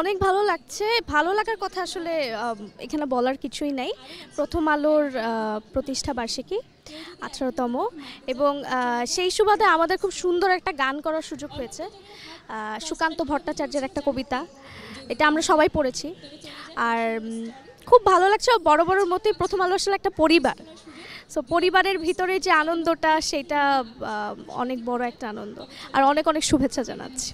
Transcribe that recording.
অনেক ভালো লাগছে। ভালো লাগার কথা আসলে এখানে বলার কিছুই নাই। প্রথম আলোর প্রতিষ্ঠা বার্ষিকী, আঠারোতম। এবং সেই সুবাদে আমাদের খুব সুন্দর একটা গান করার সুযোগ হয়েছে। সুকান্ত ভট্টাচার্যের একটা কবিতা। এটা আমরা সবাই পড়েছি। আর খুব ভালো লাগছে বড় বড়োর মতোই প্রথম আলো আসলে একটা পরিবার। সো, পরিবারের ভিতরে যে আনন্দটা, সেটা অনেক বড় একটা আনন্দ। আর অনেক অনেক শুভেচ্ছা জানাচ্ছি।